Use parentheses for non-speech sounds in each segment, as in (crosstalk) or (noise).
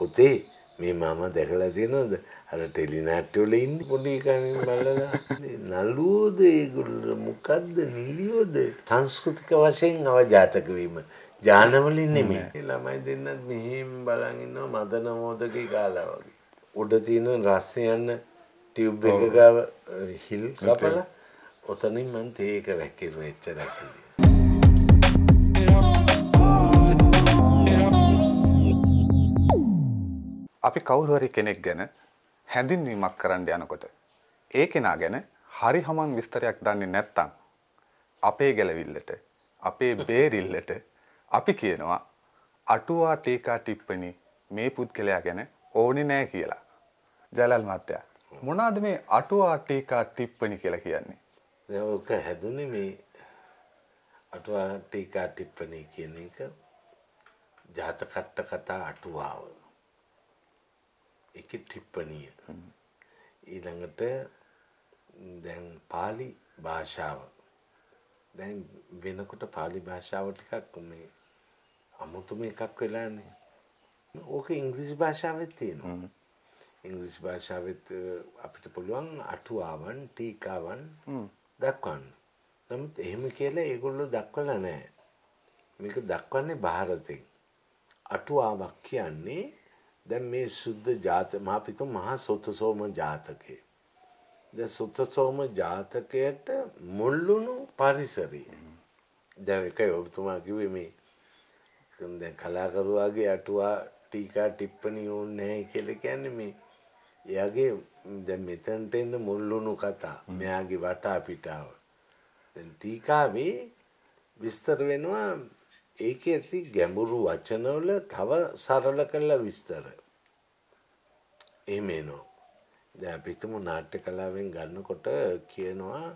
පුතේ මේ මම දැකලා තියෙනවද? අර ටෙලි නාට්‍යවල ඉන්නේ පොඩි කමින් බලලා නළුවෝද ඒගොල්ලෝ? මොකද්ද? නිලියෝද? සංස්කෘතික වශයෙන් අවජාතක වීම. ජානවලින් නෙමෙයි. ළමයි දෙන්නත් මෙහෙම බලන් ඉන්නවා මදන මෝදකේ කාලා වගේ. උඩ තියෙන රස්නේ යන ටියුබ් එක ගාව හිල් කපලා ඔතනින් මං තේක වැක්කිරුවා එච්චරයි අපි කවුරු හරි කෙනෙක් ගැන හැඳින්වීමක් කරන්න යනකොට ඒ කෙනා ගැන හරි හමන් විස්තරයක් දන්නේ නැත්නම් අපේ ගැලවිල්ලට අපේ බේරිල්ලට අපි කියනවා අටුවා ටීකා ටිප්පණි මේ පුද්ගලයා ගැන ඕනේ නෑ කියලා. ජලල් මහත්තයා මොනවාද මේ අටුවා ටීකා ටිප්පණි කියලා කියන්නේ? දැන් ඔක හැදුනේ මේ අටුවා ටීකා ටිප්පණී කියන එක ජාතකට්ට කතා අටුවාව. එකේ ටිප්පණිය. ඊළඟට දැන් pāli භාෂාව. දැන් වෙනකොට pāli භාෂාව ටිකක් මේ අමුතුම එකක් වෙලානේ. ඕක ඉංග්‍රීසි භාෂාවෙත් තියෙනවා. ඉංග්‍රීසි භාෂාවෙත් අපිට පුළුවන් අටුවාවන් ටීකාවන් දක්වන්න. නමුත් එහෙම කියලා ඒගොල්ලෝ දක්වලා නැහැ. මේක දක්වන්නේ ಭಾರතෙන්. අටුවාවක් කියන්නේ දැන් මේ සුද්ධ ජාත මා පිටු මහා සොතසෝම ජාතකේ. දැන් සොතසෝම ජාතකයට මුල්ලුණු පරිසරය. දැන් එකයි ඔබතුමා කිව්වේ මේ දැන් කලාකරුවාගේ අටුවා ටීකා ටිප්පණි ඕනේ නැහැ කියලා කියන්නේ මේ එයාගේ දැන් මෙතනට එන්න මුල්ලුණු කතා මෙයාගේ වටා පිටාව දැන් ටීකාවේ විස්තර වෙනවා ඒකේ ඇති ගැඹුරු වචනවල තව සරල කළ විස්තර. එහෙම එනවා දැන් අපි හිතමු නාට්‍ය කලාවෙන් ගන්නකොට කියනවා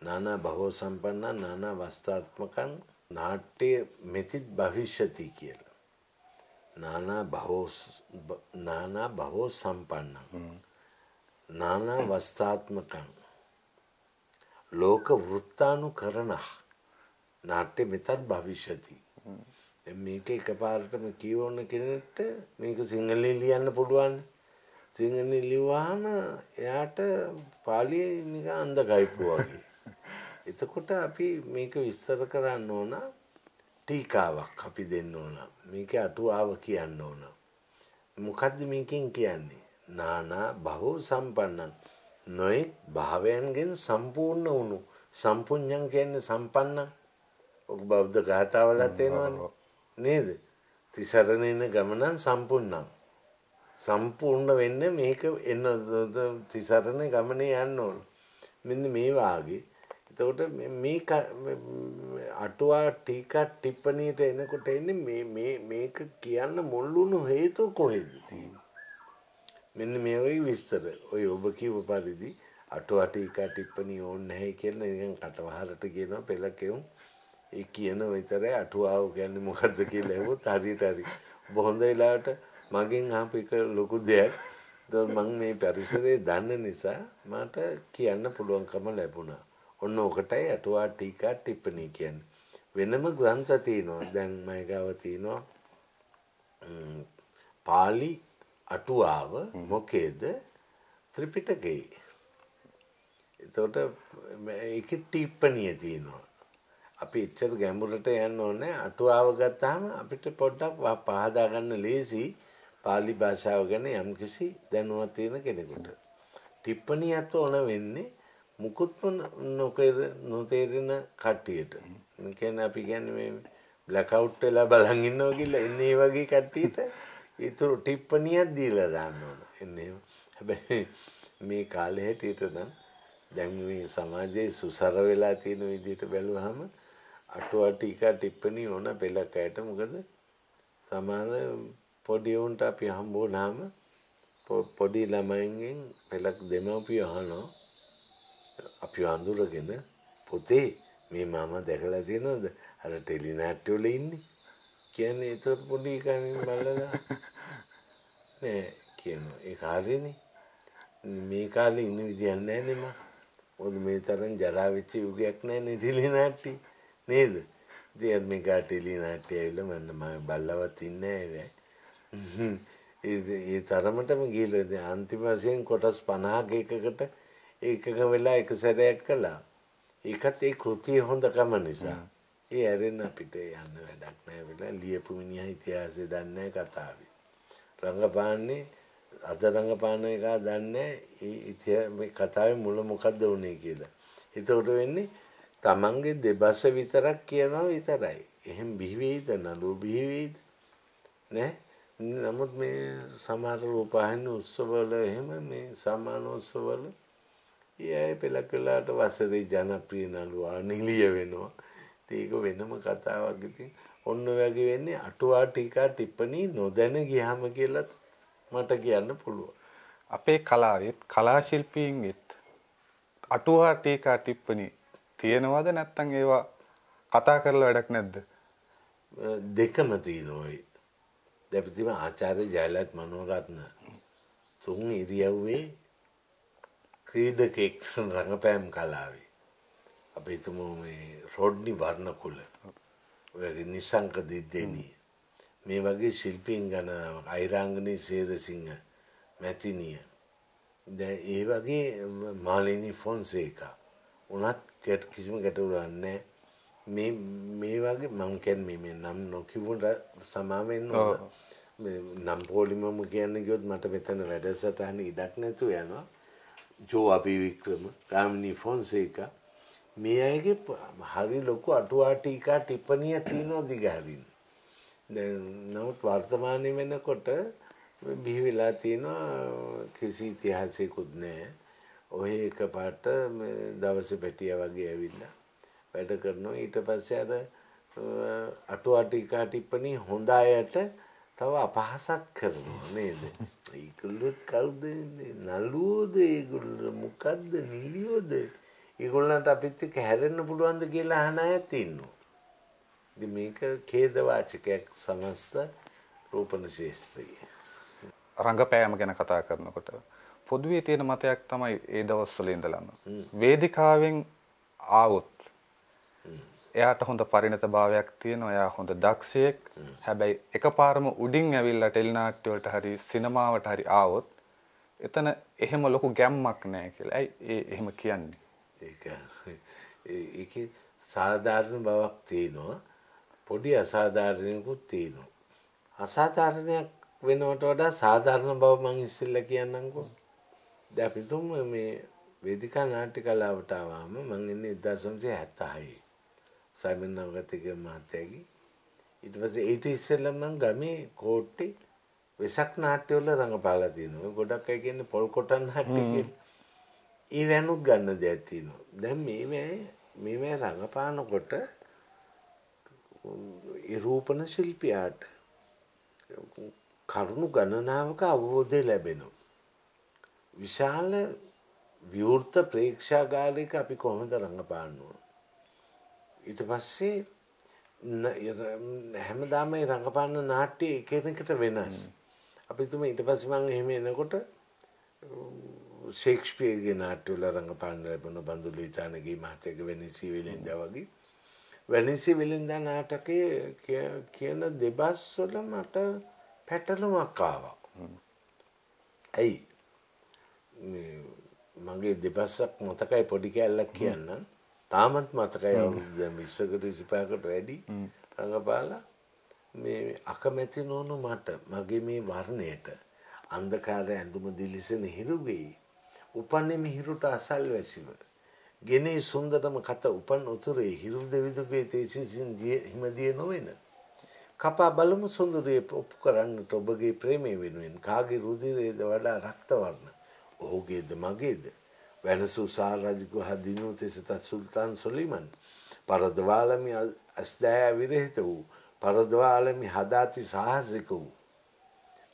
නානා භවෝ සම්පන්න නානා වස්ත්‍රාත්මකං නාට්‍ය මෙතිත් භවිෂ්‍යති කියලා. නානා භවෝ නානා භවෝ සම්පන්නං නානා වස්ත්‍රාත්මකං ලෝක වෘත්තානුකරණ. නාට්‍ය මෙතත් භවිෂ්‍යති මේක එකපාරටම කියවන්න කෙනෙක්ට මේක සිංහලෙන් ලියන්න පුළුවන්. සිංහලෙන් ලිව්වහම එයාට පාලිය නිකන් අන්ධ ගයිපු වගේ. එතකොට අපි මේක විස්තර කරන්න ඕන ටීකාවක් අපි දෙන්න ඕන. මේක අටුවාව කියන්න ඕන. මොකද්ද මේකෙන් කියන්නේ? නානා බහෝ සම්පන්නන් නොයෙක් භාවයන්ගෙන් සම්පූර්ණ වුණු. සම්පුඤ්ඤං කියන්නේ සම්පන්න. ඔක බෞද්ධ ගාථාවලත් එනවනේ. නේද? තිසරණේන ගමනන් සම්පූර්ණං. සම්පූර්ණ වෙන්න මේක එන්න තිසරණ ගමනේ යන්න ඕන. මෙන්න මේ වාගේ. එතකොට මේ අටුවා ටීකා ටිප්පණියට එනකොට එන්නේ මේ මේ මේක කියන්න මුල්ුණු හේතුව කොහෙද තියෙන්නේ? මෙන්න මේ වගේ විස්තර. ඔය ඔබ කිව්ව පරිදි අටුවා ටීකා ටිප්පණි ඕනේ නැහැ කියලා නිකන් කටවහරට කියනවා පෙළ කෙවුම් ඒ කියන විතරයි අටුවාව කියන්නේ මොකද්ද කියලා ඇහුවොත් හරියට හරි. බොහොඳ වෙලාවට මගෙන් අහපු එක ලොකු දෙයක්. මම මේ පරිසරයේ දන්න නිසා මට කියන්න පුළුවන්කම ලැබුණා. ඔන්න ඔකටයි අටුවා ටීකා ටිප්පණි කියන්නේ. වෙනම ග්‍රන්ථ තියෙනවා. දැන් මම ගාව තියෙනවා පාලි අටුවාව මොකේද? ත්‍රිපිටකේ එතකොට ඒක ටිප්පණිය තියෙනවා. අපි එච්චර ගැඹුරට යන්න ඕනේ අටුවාව ගත්තාම අපිට පොඩ්ඩක් පහදා ගන්න ලේසි පාලි භාෂාව ගැන යම්කිසි දැනුමක් තියෙන කෙනෙකුට ටිප්පණියත් ඕන වෙන්නේ මුකුත්ම නොකර නොතේරෙන කට්ටියට. ඒ කියන්නේ අපි කියන්නේ මේ බ්ලැක් අවුට් වෙලා බලන් ඉන්නවා කියලා එන්නේ වගේ කට්ටියට ඊටු ටිප්පණියක් දීලා දාන්න ඕන. එන්නේ හැබැයි මේ කාලේ හැටියට නම් දැන් මේ සමාජයේ සුසර වෙලා තියෙන විදිහට බැලුවහම අටුවා ටීකා ටිප්පණි ඕන පෙළකයට මොකද සමාන පොඩි උන්ට අපි හම්බුනාම පොඩි ළමයින්ගෙන් පෙළක් දෙමව්පියෝ අහනවා. අපි අඳුරගෙන පුතේ මේ මම දැකලා තියෙනවද? අර ටෙලි නාට්‍යවල ඉන්නේ. කියන්නේ ඒතර පොඩි කමින් බලලා නෑ කියනවා. ඒක හරිනේ මේ කාලේ ඉන්න විදියක් නෑනේ මම මොකද මේ තරම් ජරා වෙච්ච යුගයක් නෑනේ ටෙලි නාට්‍ය. නේද ඉතින් මේ ගා ටෙලි නාට්‍ය ඇවිල්ලා මම මම බල්ලවත් ඉන්නේ නෑ ඒ තරමටම ගිහිල්ලා ඉතින් අන්තිම වශයෙන් කොටස් 50ක එකකට ඒකක වෙලා එක සැරයක් කළා. ඒකත් ඒ කෘතිය හොඳකම නිසා. ඒ ඇරෙන්න අපිට යන්න වැඩක් නැහැ වෙලා ලියපු මිනිහා ඉතිහාසය දන්නේ නැහැ කතාවේ. රංගපාන්නේ අද රංගපාන එක දන්නේ ඒ ඉතිහාස මේ කතාවේ මුල මොකද්ද උනේ කියලා. එතකොට වෙන්නේ තමන්ගේ දෙබස විතරක් කියනවා විතරයි. එහෙම බිහි වෙයිද නළුව බිහි වෙයිද? නෑ. නමුත් මේ සමහර රූපවාහිනී උත්සවවල එහෙම මේ සම්මානෝත්සවවල ඒ පෙළක් වෙලාට වසරේ ජනප්‍රිය නළුවා නිලිය වෙනවා. ඒක වෙනම කතාවක් ඉතින් ඔන්න වගේ වෙන්නේ අටුවා ටීකා ටිප්පණි නොදැන ගියාම කියලා මට කියන්න පුළුවන්. අපේ කලාවෙත් කලා ශිල්පීන්ගෙත් අටුවා ටීකා ටිප්පණි තියෙනවද නැත්නම් ඒවා කතා කරලා වැඩක් නැද්ද? දෙකම තියෙනවා. දැපතිම ආචාර්ය ජයලත් මනෝරත්න. තුන් ඉරියව්වේ ක්‍රීඩකෙක් (laughs) රඟපෑම් කලාවේ අපි හිතමු මේ රොඩ්නි වර්ණකුල. ඔය නිසංක දිද්දෙනී. මේ වගේ ශිල්පීන් ගණනාවක් අයිරාංගනී සේරසිංහ මැතිනිය දැන් ඒ වගේ මාලිනී ෆොන්සේකා. උනත් කෙට කිසිම ගැටලුවක් නැහැ මේ මේ වගේ මං කියන්නේ මේ නම් නොකියුවට සමා වෙන්න ඕන නම් පොලිමම කියන්න ගියොත් මට මෙතන වැඩසටහන ඉඩක් නැතුව යනවා. ජෝ අභිවික්‍රම ගාමිණී ෆොන්සේකා මේ අයගේ හරි ලොකු අටුවා ටීකා ටිප්පනිය තියෙනවා දිගහරින්. නමුත් වර්තමානයේ වෙනකොට බිහි වෙලා තියෙනවා කිසි ඉතිහාසයකුත් නැහැ ඔය එකපාරට දවසේ පැටියා වගේ ඇවිල්ලා වැඩ කරනවා. ඊට පස්සේ අර අටුවා ටීකා ටිප්පනි හොඳ අයට තව අපහසත් කරනවා නේද? ඒගොල්ලෝ කවුද නළුවෝද ඒගොල්ලෝ? මොකද්ද? නිලියෝද? ඒගොල්ලන්ට අපිත් එක්ක හැරෙන්න පුළුවන්ද කියලා අහන අයත් ඉන්නවා. ඉතින් මේක ඛේදවාචකයක් සමස්ත රූපණ ශාස්ත්‍රයේ. රංගපෑම ගැන කතා කරනකොට පොදුවේ තියෙන මතයක් තමයි ඒ දවස්වල ඉඳලම වේදිකාවෙන් ආවොත් එයාට හොඳ පරිණතභාවයක් තියෙනවා. එයා හොඳ දක්ෂයෙක්. හැබැයි එකපාරම උඩින් ඇවිල්ලා ටෙලිනාට්‍ය වලට හරි සිනමාවට හරි ආවොත් එතන එහෙම ලොකු ගැම්මක් නැහැ කියලා. ඇයි ඒ එහෙම කියන්නේ? ඒක (laughs) ඒකේ සාධාරණ බවක් තියෙනවා. පොඩි අසාධාරණයකුත් තියෙනවා. අසාධාරණයක් වෙනවට වඩා සාධාරණ බව මම ඉස්සෙල්ලා කියන්නම්කෝ. දැන් අපි තුමු මේ වේදිකා නාට්‍ය කලාවට ආවම මම ඉන්නේ 1976. සයිමන් නවගතික මහත්තයාගේ ඊට පස්සේ ඊට ඉස්සෙල්ලම මම ගමේ කෝට්ටේ වෙසක් නාට්‍යවල රඟපාලා තියෙනවා. ගොඩක් අය කියන්නේ පොල් කොටන් නාට්‍ය කියලා. ඒ වෙනුත් ගන්න දෙයක් තියෙනවා. දැන් මේ මේ රඟපානකොට ඒ රූපන ශිල්පියාට කරුණු ගණනාවක අවබෝධය ලැබෙනවා. විශාල විවෘත ප්‍රේක්ෂාගාරයක අපි කොහොමද රඟපාන්න ඕන. ඊට පස්සේ හැමදාම මේ රඟපාන නාට්‍ය එකිනෙකට වෙනස්. අපි තුම ඊට පස්සේ මම එහෙම එනකොට ෂේක්ස්පියර්ගේ නාට්‍යවල රඟපාන්න ලැබුණ බඳුළු ඉතානගේ මහත්තයක වෙනිසි වෙලින්දා වගේ. වෙනිසි වෙලින්දා නාටකයේ කියන දෙබස් වල මට පැටලුමක් ආවා. ඇයි? මගේ දෙබස්සක් මතකයි පොඩි කැල්ලක් කියන්නම්. තාමත් මතකයි 20කට 25කට වැඩි රඟපාලා මේ අකමැති නොවුණු මට මගේ මේ වර්ණයට අන්ධකාරය ඇඳුම දිලිසෙන හිරුගේ උපන්නේ මිහිරුට අසල්වැසිව ගෙනේ සුන්දරම කත උපන් උතුරේ හිරු දෙවිදුගේ තේසිසින් හිමදිය නොවෙන. කපා බලමු සුන්දරිය ඔප්පු කරන්නට ඔබගේ ප්‍රේමය වෙනුවෙන්. කාගේ රුධිරයේද වඩා රක්ත වර්ණ ඔහුගේද මගේද? වෙනසූ සාරජගු හදිනු තෙසට සුල්තාන් සොලිමන් පරදවාලමි ඇස්දෑ විරහිත වූ පරදවාලමි හදාති සාහසික වූ.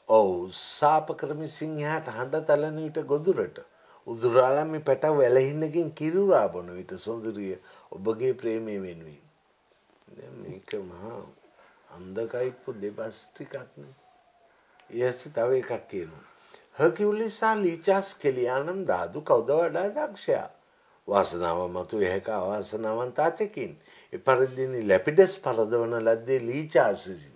ඔවු සාප කරමි සිංහයාට හඬ තලන විට ගොදුරට. උදුරාලමි පැට වැලහින්නකින් කිරුරා බොන විට සොඳරිය ඔබගේ ප්‍රේමය වෙනුවෙන්. මේක මහා අන්දකයිප්පු දෙබස්ටිකක්න ඒසි තව එකක් කියනවා. හකිවුලිසා ලීචාස් කෙලියානම් දාදු කවුද වඩා දක්ෂයා. වාසනාව මතු එහෙක අවාසනාවන් තාතකින්. එපරිදිනි ලැපිඩස් පරදවන ලද්දේ ලීචාසිසි.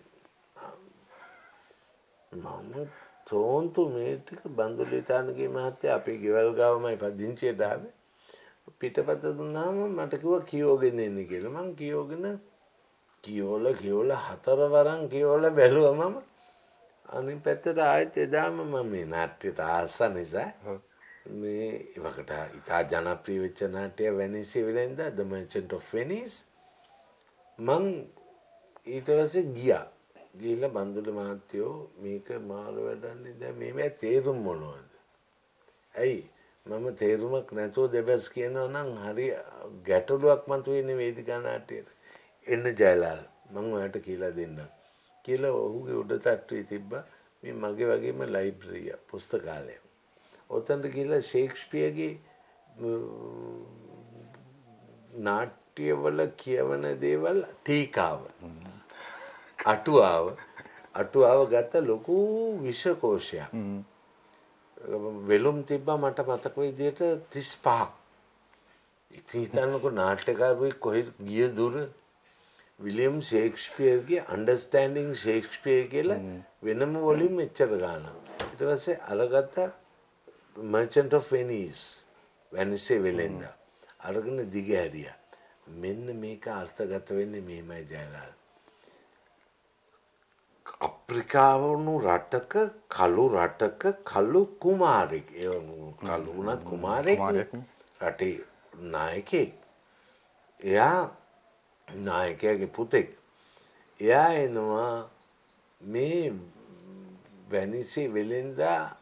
මම තෝන්තු මේ ටික බන්දුලිතානගේ මහත්තයා අපේ ගෙවල් ගාවමයි පදිංචියට ආවේ. පිටපත දුන්නාම මට කිව්වා කියෝගෙන එන්න කියලා. මං කියෝගෙන කියෝල කියෝල හතර වරන් කියෝල බැලුවා මම. අනිත් පැත්තට ආයෙත් එදාම මම මේ නාට්‍යයට ආස නිසා මේ ඉවකට ඉතා ජනප්‍රිය වෙච්ච නාට්‍ය වෙනිසි වෙලෙන්ද The Merchant of Venice. මං ඊට පස්සේ ගියා. ගිහිල්ලා බන්දුල මහත්තයෝ මේක මාළු වැඩන්නේ දැන් මේ තේරුම් මොනවද? ඇයි? මම තේරුමක් නැතුව දෙබස් කියනවා නම් හරි ගැටලුවක් මතුවෙන්නේ වේදිකා නාට්‍යයට. එන්න ජයලාල් මම ඔයාලට කියලා දෙන්නම්. කියලා ඔහුගේ උඩ තට්ටුවේ තිබ්බා මේ මගේ වගේම ලයිබ්‍රරිය පුස්තකාලය. ඔතනට ගිහිල්ලා ෂේක්ස්පියර්ගේ නාට්‍යවල කියවන දේවල් ටීකාව. අටුවාව. අටුවාව ගත්ත ලොකු විෂකෝෂයක්. වෙලුම් තිබ්බා මට මතක විදියට 35ක් ඉතින් හිතන්නකො නාට්‍යකාරයෙක් කොහෙ ගිය දුර විලියම් ෂේක්ස්පියර්ගේ අන්ඩර්ස්ටෑන්ඩිං ෂේක්ස්පියර් කියලා වෙනම වොලියුම් එච්චර ගානක් ඊට පස්සේ අරගත්ත මර්චන්ට් ඔෆ් වෙනීස් වෙලෙන්ද අරගෙන දිග හැරියා. මෙන්න මේක අර්ථගත වෙන්නේ මෙහෙමයි ජයලාල්. අප්‍රිකාවනු රටක කළු රටක කළු කුමාරෙක්. කළු වුණත් කුමාරෙක් රටේ නායකෙක් එයා නායකයාගේ පුතෙක්. එයා එනවා මේ වැනිසි වෙලෙන්දා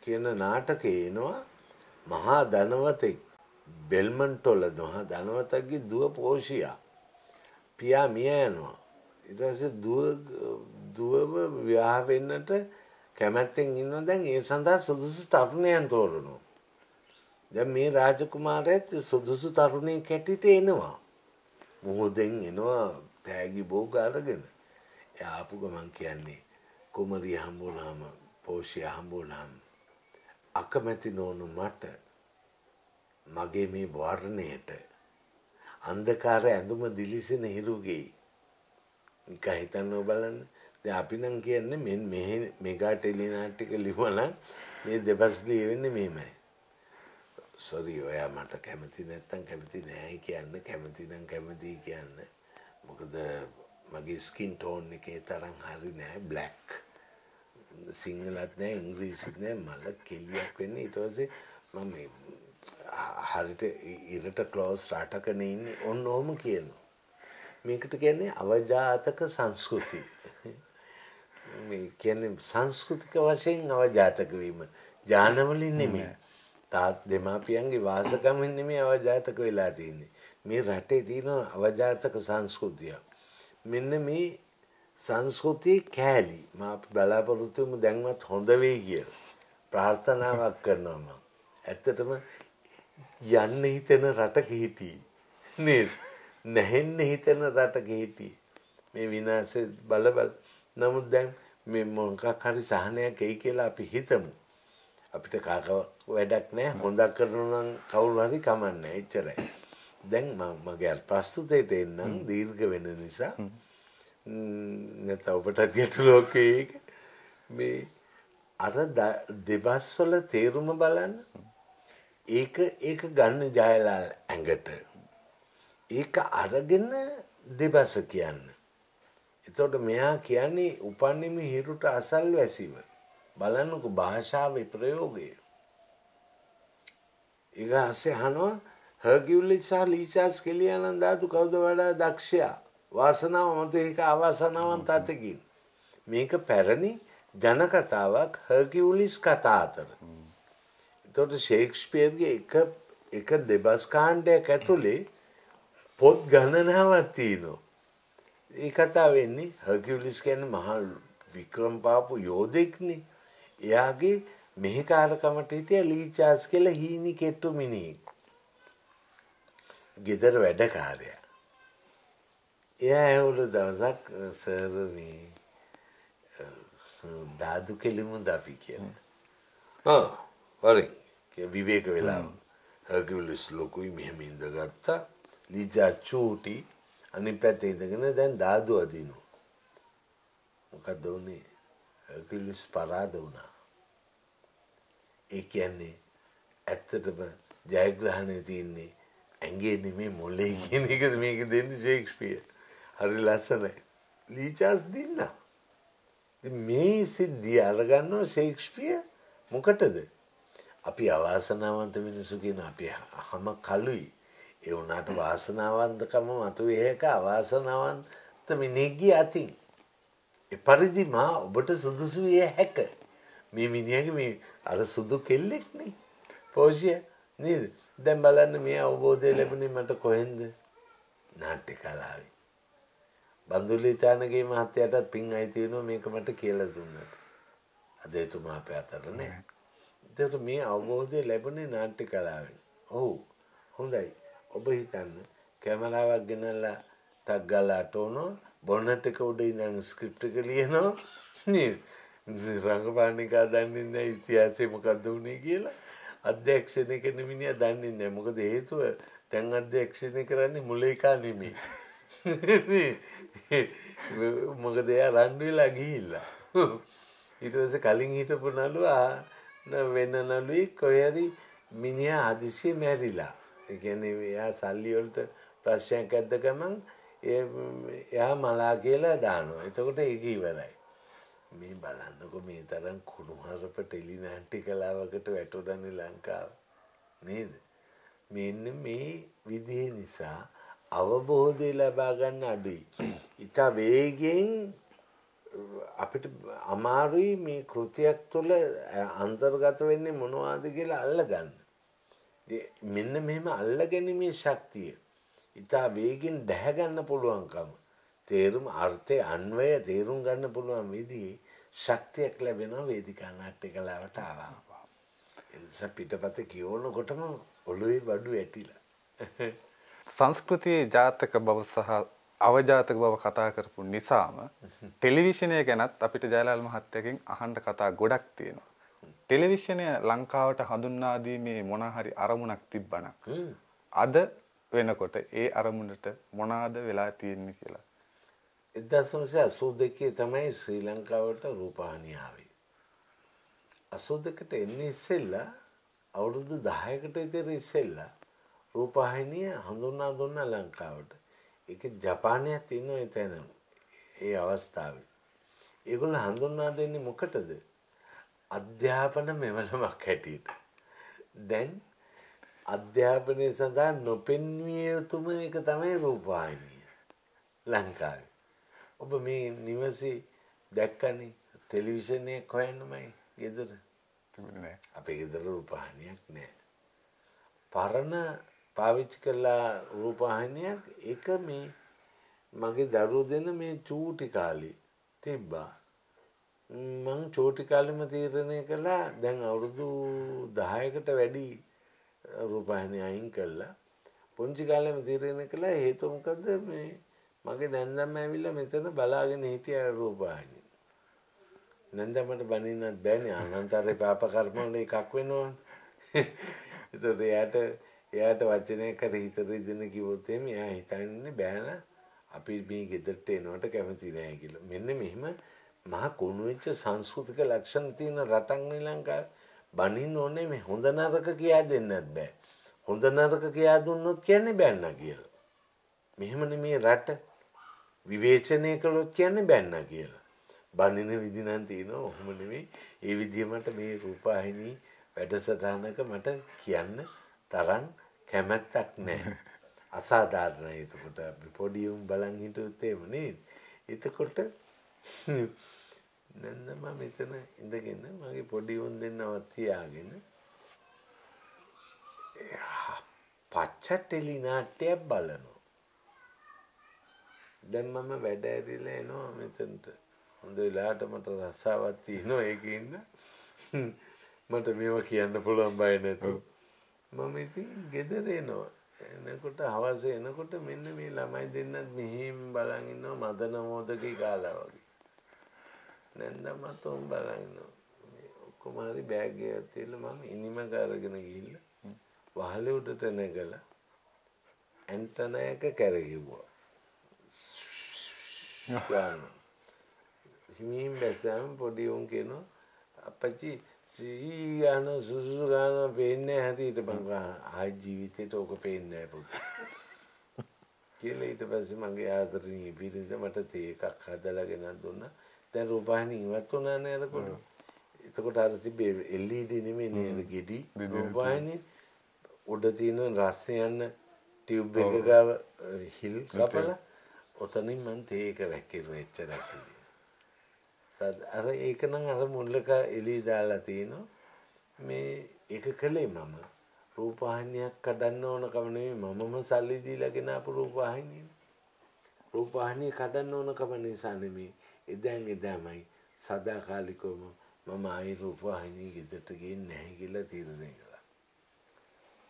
කියන නාටකේ එනවා මහා ධනවතෙක්. බෙල්මන්ටොල මහා ධනවතක්ගේ දුව පෝෂියා. පියා මිය යනවා. ඊට පස්සේ දුව දුවව විවාහ වෙන්නට කැමැත්තෙන් ඉන්නවා. දැන් ඒ සඳහා සුදුසු තරුණයන් තෝරනවා. දැන් මේ රාජකුමාරයාත් සුදුසු තරුණයෙක් හැටියට එනවා. මුහුදෙන් එනවා තෑගි බෝග අරගෙන. එයා ආපු ගමන් කියන්නේ කුමරිය හම්බුනාම පෝෂිය හම්බුනාම අකමැති නොවුණු මට මගේ මේ වර්ණයට අන්ධකාර ඇඳුම දිලිසෙන හිරුගෙයි. නිකන් හිතන්න බලන්න. දැන් අපි නම් කියන්නේ මෙන් මෙහෙ මෙගා ටෙලි නාට්‍යක ලිවනම් මේ දෙබස් ලියවෙන්නේ මෙහෙමයි. සොරි ඔයා මට කැමති නැත්තම් කැමති නෑ කියන්න කැමති නම් කැමති කියන්න. මොකද මගේ ස්කින් ටෝන් එකේ තරම් හරි නෑ බ්ලැක් සිංහලත් නෑ ඉංග්‍රීසිත් නෑ මල කෙලියක් වෙන්නේ. ඊට පස්සේ මම හරිට ඉරට ක්ලෝස් රටකන ඉන්නේ ඔන්න ඕම කියනවා. මේකට කියන්නේ අවජාතක සංස්කෘති. මේ කියන්නේ සංස්කෘතික වශයෙන් අවජාතක වීම. ජානවලින් නෙමෙයි. තාත් දෙමාපියන්ගේ වාසකමින් නෙමෙයි අවජාතක වෙලා තියෙන්නේ. මේ රටේ තියෙන අවජාතක සංස්කෘතිය. මෙන්න මේ සංස්කෘතිය කෑලි. මා බලාපොරොත්තු වෙමු දැන්වත් හොඳ වෙයි කියලා. ප්‍රාර්ථනාවක් කරනවා මම. ඇත්තටම යන්න හිතෙන රටක හිටියේ. නේද? නැහෙන්න හිතෙන රටක හිටියේ. මේ විනාශය බල බල. නමුත් දැන් මේ මොකක් හරි සහනයක් එයි කියලා අපි හිතමු. අපිට කාක වැඩක් නැහැ හොඳක් කරනවා නම් කවුරු හරි කමන්නේ. එච්චරයි. දැන් මගේ ප්‍රස්තුතයට එන්නම් දීර්ඝ වෙන නිසා. නැත ඔබට ගැටලුවක් ඒක. මේ අර දෙබස්වල තේරුම බලන්න. ඒක ඒක ගන්න ජයලාල් ඇඟට. ඒක අරගෙන දෙබස කියන්න. එතකොට මෙයා කියන්නේ උපන්නෙම හිරුට අසල්වැසිව බලන්නකෝ භාෂාවේ ප්‍රයෝගය. ඊට පස්සේ අහනවා හර්කියුලිස් සහ ලීචාස් කෙලියානන් ධාතු කවුද වඩා දක්ෂයා? වාසනාව මත ඒක අවාසනාවන්ත අතකින් මේක පැරණි ජන කතාවක් හර්කියුලිස් කතා අතර. එතකොට ෂේක්ස්පියර්ගේ එක එක දෙබස් කාණ්ඩයක් ඇතුලේ පොත් ගණනාවක් තියෙනවා. ඒ කතාව වෙන්නේ හර්කියුලිස් කියන්නේ මහා වික්‍රම පාපු යෝධෙක්නේ එයාගේ මෙහෙකාරකමට හිටිය ලීචාස් කියලා හීනි කෙට්ටු මිනිහෙක්. ගෙදර වැඩකාරයා. එයා ඇහුවලු දවසක් සර් මේ දාදු කෙලිමුද අපි කියලා. ආ වරින් විවේක වෙලා හර්කියුලිස් ලොකුයි මෙහෙම ඉඳගත්තා. ලීචා චූටි අනිත් පැත්තේ ඉඳගෙන දැන් දාදු අදිනවා. මොකද උනේ? හර්කියුලිස් පරාද වුණා. ඒ කියන්නේ ඇත්තටම ජයග්‍රහණය තියන්නේ ඇගේ නෙමේ මොලේ කියන එකද මේක දෙන්න ශේක්ෂපිය හරි ලස්සනයි. ලීචාස් දින්න. මේ සිද්ධිය අරගන්නවා ශේක්ෂපිය මොකටද? අපි අවාසනාවන්ත මිනිසු කියන අපි හම කලුයි. ඒ වුණාට වාසනාවන්තකම මතු ඒක අවාසනාවන්ත මිනිහෙක්ගේ අතින්. එපරිදි මා ඔබට සුදුසු විය හැක. මේ මිනිහගේ මේ අර සුදු කෙල්ලෙක්නේ පෝෂිය නේද? දැන් බලන්න මේ අවබෝධය ලැබුණේ මට කොහෙන්ද? නාට්‍ය කලාවේ. බන්දුලි චානගේ මහත්තයාටත් පින් අයිති වෙනවා මේක මට කියලා දුන්නට. අද එතුමා අපේ අතර නෑ. එතකොට මේ අවබෝධය ලැබුණේ නාට්‍ය කලාවෙන් ඔව්. හොඳයි. ඔබ හිතන්න කැමරාවක් ගෙනල්ලා ටක් ගාලා අටවනවා බොනට් එක උඩ ඉඳන් ස්ක්‍රිප්ට් එක ලියනවා. නේද රංගපානිකා දන්නේ නැහැ ඉතිහාසය මොකද්ද වුනේ කියලා. අධ්‍යක්ෂණය කරන මිනිහා දන්නේ නැහැ. මොකද හේතුව දැන් අධ්‍යක්ෂණය කරන්නේ මුලේකා නෙමෙයි. මොකද එයා රන් වෙලා ගිහිල්ලා. ඊට පස්සේ කලින් හිටපු නළුවා වෙන නළුයි කොහරි මිනිහා හදිසියෙ මැරිලා. ඒ කියන්නේ එයා සල්ලි වලට ප්‍රශ්නයක් ඇද්ද ගමන් එයා මලා කියලා දානවා එතකොට ඒක ඉවරයි මේ බලන්නකො මේ තරම් කුණුහරුප ටෙලි නාට්‍ය කලාවකට වැටුණනේ ලංකාව නේද මෙන්න මේ විදිහ නිසා අවබෝධය ලබා ගන්න අඩුයි. ඊට වේගෙන් අපිට අමාරුයි මේ කෘතියක් තුළ අන්තර්ගත වෙන්නේ මොනවද කියලා අල්ලගන්න. මෙන්න මෙහෙම අල්ලගැනීමේ ශක්තිය. ඊට වේගෙන් දැහැ ගන්න පුළුවන්කම. තේරුම අර්ථය අන්වය තේරුම් ගන්න පුළුවන් විදිහේ ශක්තියක් ලැබෙනවා වේදිකා නාට්‍ය කලාවට ආවා. එනිසා පිටපත කියවනකොටම ඔළුවේ බඩු ඇටිලා. සංස්කෘතියේ ජාතක බව සහ අවජාතක බව කතා කරපු නිසාම ටෙලිවිෂනය ගැනත් අපිට ජයලාල් මහත්තයකින් අහන්න කතා ගොඩක් තියෙනවා. ටෙලිවිෂනය ලංකාවට හඳුන්වා දීමේ මොන හරි අරමුණක් තිබ්බනම් අද වෙනකොට ඒ අරමුණට මොනවාද වෙලා තියෙන්නේ කියලා. 1982 තමයි ශ්‍රී ලංකාවට රූපවාහිනිය ආවේ. 82ට එන්නේ ඉස්සෙල්ලා අවුරුදු 10කට විතර ඉස්සෙල්ලා රූපවාහිනිය හඳුන්වා දුන්නා ලංකාවට. ඒක ජපානයේ තියෙන එතන ඒ අවස්ථාවේ. ඒගොල්ලෝ හඳුන්වා දෙන්නේ මොකටද? අධ්‍යාපන මෙවලමක් හැටියට. දැන් අධ්‍යාපනය සඳහා නොපෙන්විය යුතුම එක තමයි රූපවාහිනිය. ලංකාවේ. ඔබ මේ නිවසේ දැක්කනේ ටෙලිවිෂන් එකක් හොයන්නමයි ගෙදර. අපේ ගෙදර රූපවාහිනියක් නැහැ. පරණ පාවිච්චි කළා රූපවාහිනියක් එක මේ මගේ දරුවෝ දෙන මේ චූටි කාලේ තිබ්බා. මං චූටි කාලෙම තීරණය කළා දැන් අවුරුදු 10කට වැඩි රූපවාහිනිය අයින් කළා. පුංචි කාලෙම තීරණය කළා හේතුව මොකද්ද මේ මගේ නැන්දම්ම ඇවිල්ලා මෙතන බලාගෙන හිටියා රූපවාහිනිය. නැන්දමට බනින්නත් බෑනේ අනන්තරේ පාප කර්ම වල එකක් වෙනවනේ. (laughs) ඒතකොට එයාට එයාට වචනයක් හරි හිතට දෙන්න කිව්වොත් එහෙම එයා හිතන්නේ බෑන අපි මේ ගෙදරට එනවට කැමති නෑ කියලා. මෙන්න මෙහෙම මහ කුණු වෙච්ච සංස්කෘතික ලක්ෂණ තියෙන රටක් නේ ලංකාව. බනින්න ඕනේ මේ හොඳ නරක කියා දෙන්නත් බෑ. හොඳ නරක කියා දුන්නොත් කියන්නේ බෑන්න කියලා. මෙහෙමනේ මේ රට විවේචනය කළොත් කියන්නේ බෑන්න කියලා. බනින විදි නම් තියෙනවා. ඔහොම නෙමෙයි. ඒ විදිහ මට මේ රූපවාහිනී වැඩසටහනක මට කියන්න තරම් කැමැත්තක් නැහැ. අසාධාරණයි එතකොට අපි පොඩි උන් බලන් හිටියොත් එහෙම නේද? එතකොට නන්ද මම මෙතන ඉඳගෙන මගේ පොඩි උන් දෙන්නවත් තියාගෙන පච්ච ටෙලි නාට්‍යයක් බලනවා. දැන් මම වැඩ ඇරිලා එනවා මෙතනට. හොඳ වෙලාවට මට රසාවක් තියෙනවා ඒකින්ද මට මේවා කියන්න පුළුවන් බය නැතුව. මම ඉතින් ගෙදර එනවා. එනකොට හවස එනකොට මෙන්න මේ ළමයි දෙන්නත් මෙහෙම බලන් ඉන්නවා මදන මොදකේ කාලා වගේ. නැන්දම තොම් බලන් ඉන්නවා. ඔක්කොම හරි බෑග් එකක් තියලා මම ඉනිමක අරගෙන ගිහිල්ලා වහලේ උඩට නැගලා ඇන්ටනයක කැරකිව්වා. හිමීම් බැසම පොඩි උන් කියනවා අපච්චි සී ගාන සුසු ගාන පේන්නේ හැටියට බං ආයි ජීවිතේට ඕක පේන්නේ නැහැ පුතේ. කියලා ඊට පස්සේ මගේ ආදරණීය බිරිඳ මට තේ එකක් හදලා ගෙනත් දුන්නා. දැන් රූපවාහිනිය ඉවත් වුණා නේද කොට. එතකොට අර තිබේ LED නෙමෙයි නේද ගෙඩි. රූපවාහිනිය උඩ තියෙන රස්නේ යන ටියුබ් එක ගාව හිල් කපලා ඔතනින් මං තේ එක වැක්කිරුවා එච්චරයි. අර ඒක නම් අර මුල්ලක එළිය දාලා තිනවා. මේ ඒක කළේ මම. රූපවාහිනියක් කඩන්න ඕන කම නෙවෙයි මමම සල්ලි දීලා ගෙනාපු රූපවාහිනිය රූපවාහිනිය කඩන්න ඕන කම නිසා නෙමෙයි එදැන් එදාමයි සදාකාලිකවම මම ආයි රූපවාහිනිය ගෙදරට ගේන්නේ නැහැ කියලා තීරණය කළා.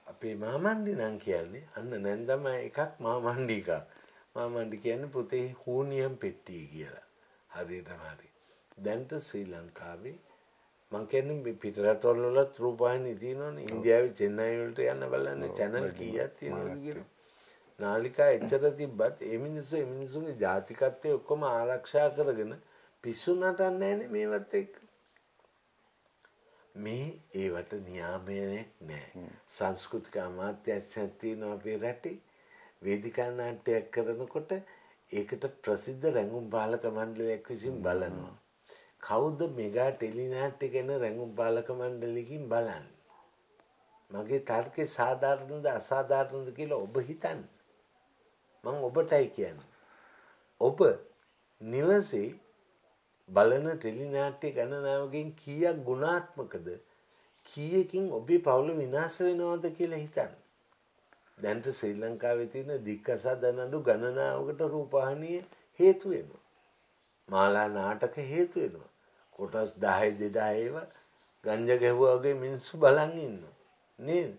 අපේ මාමණ්ඩි නම් කියන්නේ අන්න නැන්දම එකක් මාමණ්ඩි එකක්. මාමණ්ඩි කියන්නේ පුතේ හූනියම් පෙට්ටිය කියලා. හරියටම හරි. දැන්ට ශ්‍රී ලංකාවේ මං කියන්නේ පිට රටවල් වලත් රූපවාහිනී තියෙනවනේ. ඉන්දියාවේ චෙන්නයි වලට යන්න බලන්න channel කීයක් තියෙනවද කියලා. නාලිකා එච්චර තිබ්බත් ඒ මිනිස්සු ඒ මිනිස්සුගේ ජාතිකත්වය ඔක්කොම ආරක්ෂා කරගෙන පිස්සු නටන්නේ නැහැනේ මේවත් එක්ක. මේ ඒවට නියාමයක් නැහැ. සංස්කෘතික අමාත්‍යංශයක් තියෙනවා අපේ රටේ. වේදිකා නාට්‍යයක් කරනකොට ඒකට ප්‍රසිද්ධ රැඟුම් පාලක මණ්ඩලයක් විසින් බලනවා. කවුද මෙගා ටෙලිනාට්‍ය ගැන රැඟුම් පාලක මණ්ඩලකින් බලන්න. මගේ තර්කය සාධාරණද අසාධාරණද කියලා ඔබ හිතන්න. මං ඔබටයි කියන්නේ. ඔබ නිවසේ බලන ටෙලිනාට්‍ය ගණනාවකින් කීයක් ගුණාත්මකද කීයකින් ඔබේ පවුල විනාශ වෙනවද කියලා හිතන්න. දැන්ට ශ්‍රී ලංකාවේ තියෙන දික්කසා දනඩු ගණනාවකට රූපවාහිනිය හේතු වෙනවා. මාලා නාටක හේතු වෙනවා. කොටස් 10 2000 ගංජා ගැහුවා වගේ මිනිස්සු බලන් ඉන්නවා. නේද?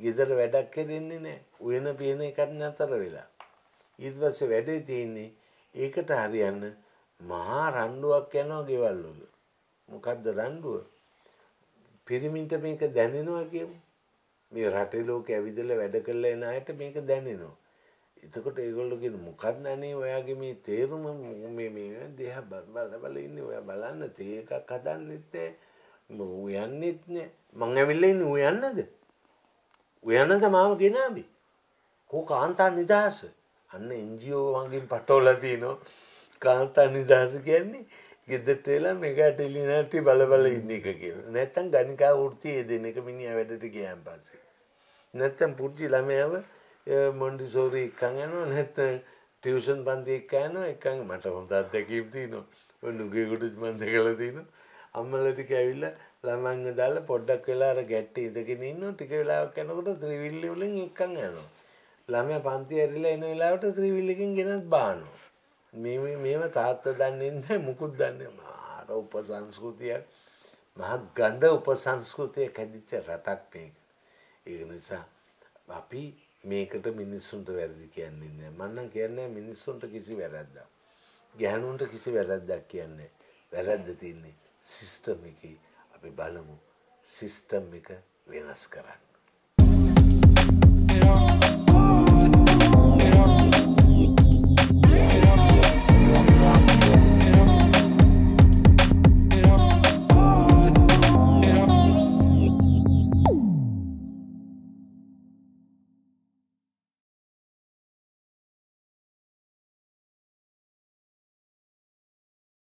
ගෙදර වැඩක් කරෙන්නේ නැහැ. උයන පියන එකක් නතර වෙලා. ඊට පස්සේ වැඩේ තියෙන්නේ ඒකට හරියන්න මහා රණ්ඩුවක් යනවා ගෙවල් වල. මොකද්ද රණ්ඩුව? පිරිමින්ට මේක දැනෙනවා කියමු. මේ රටේ ලෝකෙ ඇවිදලා වැඩ කරලා එන අයට මේක දැනෙනවා. එතකොට ඒගොල්ලෝ කියන මොකක්ද අනේ ඔයාගේ මේ තේරුම මේ මේ දෙහ බල බල ඉන්නේ ඔයා බලන්න තේ එකක් හදන්නෙත් නැහැ උයන්නෙත් නැහැ මං ඇවිල්ලා ඉන්නේ උයන්නද උයන්නද මාව ගෙනාවේ කෝ කාන්තා නිදහස අන්න එන්ජිஓ වගේ පටෝලා තිනවා කාන්තා නිදහස කියන්නේ ගෙදරට වෙලා මෙගා ටෙලිනාටි බල බල ඉන්න එක කියලා. නැත්තම් ගණිකා වෘත්තියේ දෙන එක මිනිහා වැඩට ගියාන් පස්සේ. නැත්තම් පුංචි ළමයාව මොන්ඩිසෝරි එක්කන් යනවා නැත්නම් ටියුෂන් පන්ති එක්ක යනවා එක්කන් මට හොඳ අත්දැකීම් තියෙනවා ඔය නුගේ කොට මම දැකලා තියෙනවා අම්මලා ටික ඇවිල්ලා ළමංග දාලා පොඩ්ඩක් වෙලා අර ගැට්ටි ඉඳගෙන ඉන්නවා. ටික වෙලාවක් යනකොට ත්‍රිවිල්ලි වලින් එක්කන් යනවා. ළමයා පන්ති ඇරිලා එන වෙලාවට ත්‍රිවිල්ලකින් ගෙනත් බානවා මේ මේව තාත්තා දන්නේ නැහැ මුකුත් දන්නේ මාර උපසංස්කෘතියක් මහ ගඳ උපසංස්කෘතියක් හැදිච්ච රටක් මේක ඒක නිසා අපි මේකට මිනිස්සුන්ට වැරදි කියන්නේ නැහැ. මම නම් කියන්නේ මිනිස්සුන්ට කිසි වැරද්දක්. ගැහණුන්ට කිසි වැරද්දක් කියන්නේ වැරද්ද තියෙන්නේ සිස්ටම් එකේ අපි බලමු සිස්ටම් එක වෙනස් කරන්න.